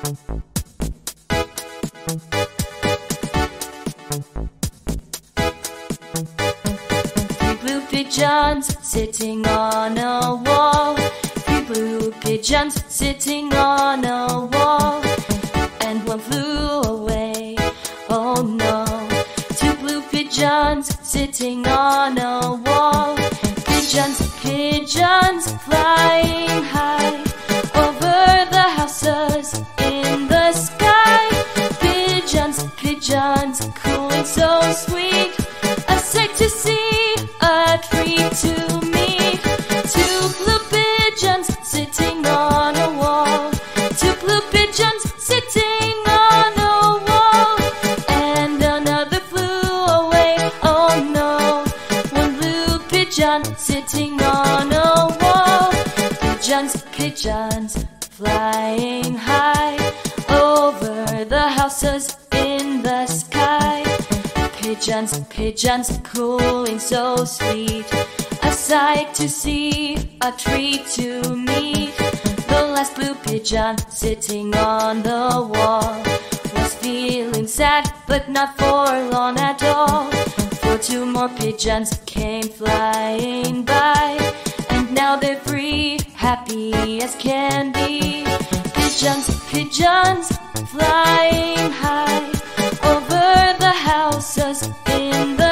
Blue pigeons sitting on a wall. Three blue pigeons sitting on a wall. And one flew away. Oh no. Two blue pigeons sitting on a wall. Pigeons, pigeons flying high so sweet. A sight to see, a treat to meet. Two blue pigeons sitting on a wall. Two blue pigeons sitting on a wall. And another flew away. Oh no. One blue pigeon sitting on a wall. Pigeons, pigeons flying high over the houses. Pigeons, pigeons cooling so sweet. A sight to see, a treat to meet. The last blue pigeon sitting on the wall was feeling sad, but not for long at all. For two more pigeons came flying by, and now they're free, happy as can be. Pigeons, pigeons flying cuando